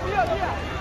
不要不要。